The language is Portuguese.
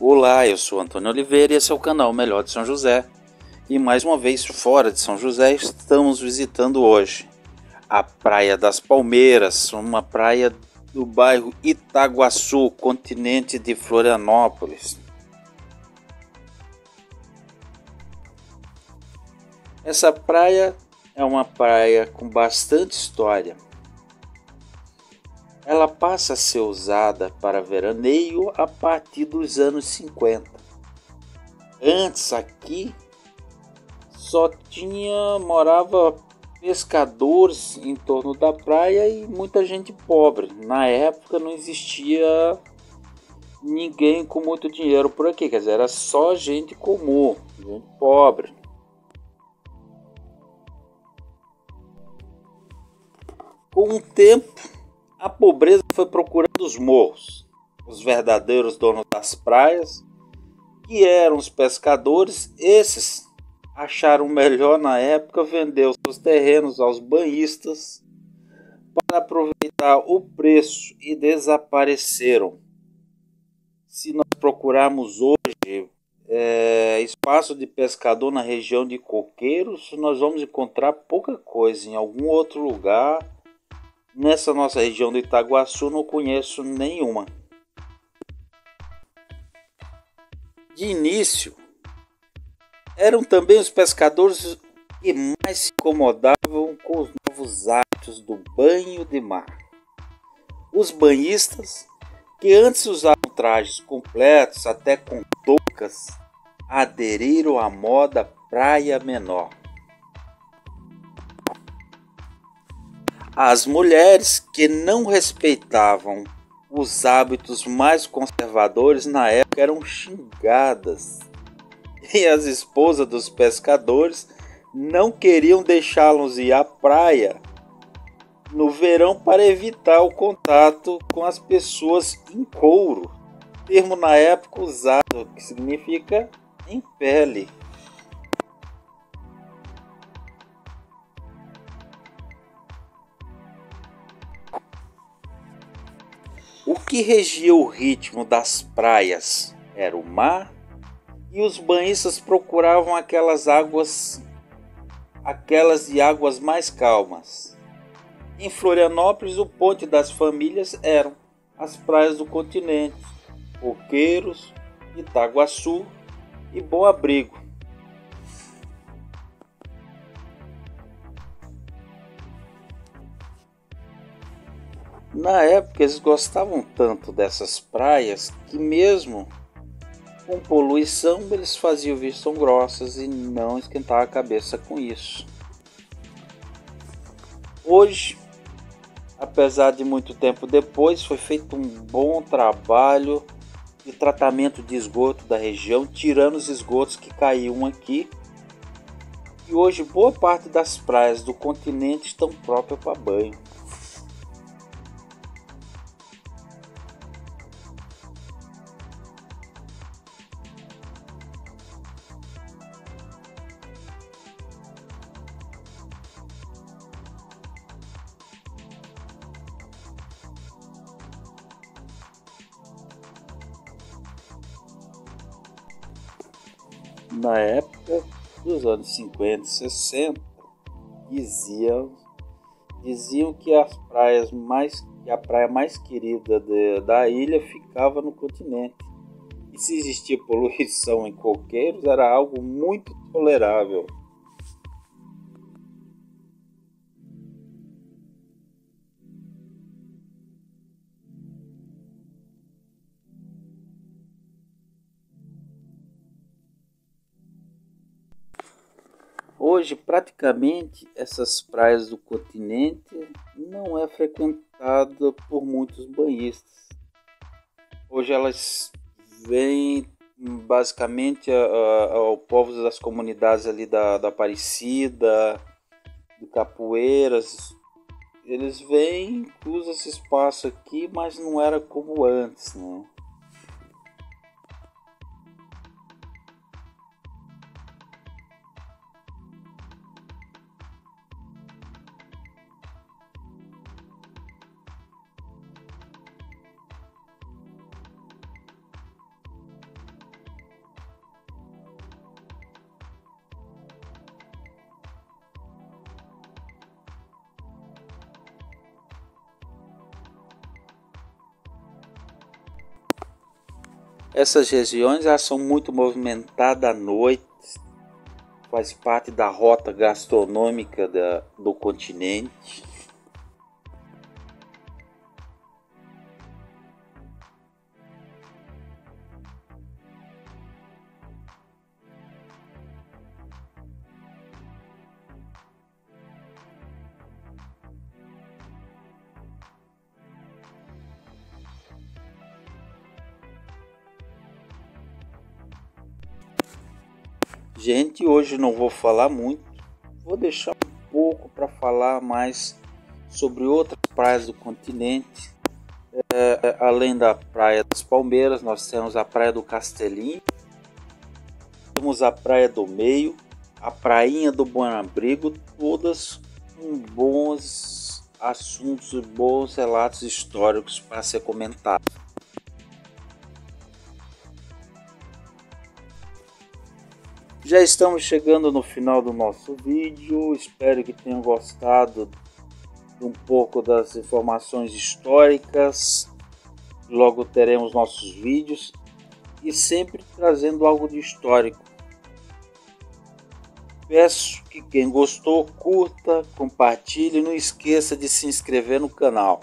Olá, eu sou Antônio Oliveira e esse é o canal Melhor de São José. E mais uma vez fora de São José, estamos visitando hoje a Praia das Palmeiras, uma praia do bairro Itaguaçu, continente de Florianópolis. Essa praia é uma praia com bastante história. Ela passa a ser usada para veraneio a partir dos anos 50. Antes aqui só tinha morava pescadores em torno da praia e muita gente pobre. Na época não existia ninguém com muito dinheiro por aqui, quer dizer, era só gente comum, gente pobre. Com o tempo, a pobreza foi procurando os morros, os verdadeiros donos das praias, que eram os pescadores. Esses acharam melhor na época vender os seus terrenos aos banhistas para aproveitar o preço e desapareceram. Se nós procurarmos hoje é, espaço de pescador na região de Coqueiros, nós vamos encontrar pouca coisa. Em algum outro lugar Nessa nossa região do Itaguaçu não conheço nenhuma. De início, eram também os pescadores que mais se incomodavam com os novos hábitos do banho de mar. Os banhistas, que antes usavam trajes completos, até com toucas, aderiram à moda praia menor. As mulheres que não respeitavam os hábitos mais conservadores na época eram xingadas. E as esposas dos pescadores não queriam deixá-los ir à praia no verão para evitar o contato com as pessoas em couro, termo na época usado que significa em pele. O que regia o ritmo das praias era o mar e os banhistas procuravam aquelas águas aquelas de águas mais calmas. Em Florianópolis, o ponte das famílias eram as praias do continente, Coqueiros, Itaguaçu e Bom Abrigo. Na época eles gostavam tanto dessas praias que mesmo com poluição eles faziam vistam grossas e não esquentavam a cabeça com isso. Hoje, apesar de muito tempo depois, foi feito um bom trabalho de tratamento de esgoto da região, tirando os esgotos que caíam aqui. E hoje boa parte das praias do continente estão próprias para banho. Na época dos anos 50 e 60 diziam diziam que as praias mais que a praia mais querida de, da ilha ficava no continente. E se existia poluição em coqueiros era algo muito tolerável Hoje, praticamente, essas praias do continente não é frequentada por muitos banhistas. Hoje elas vêm basicamente ao povo das comunidades ali da, da Aparecida, do Capoeiras. Eles vêm, usam esse espaço aqui, mas não era como antes, né? Essas regiões elas são muito movimentadas à noite, faz parte da rota gastronômica da, do continente. Gente, hoje não vou falar muito, vou deixar um pouco para falar mais sobre outras praias do continente. É, é, além da Praia das Palmeiras, nós temos a Praia do Castelinho, temos a Praia do Meio, a Prainha do Bom Abrigo, todas com bons assuntos e bons relatos históricos para ser comentado. Já estamos chegando no final do nosso vídeo. Espero que tenham gostado um pouco das informações históricas. Logo teremos nossos vídeos e sempre trazendo algo de histórico. Peço que quem gostou curta, compartilhe e não esqueça de se inscrever no canal.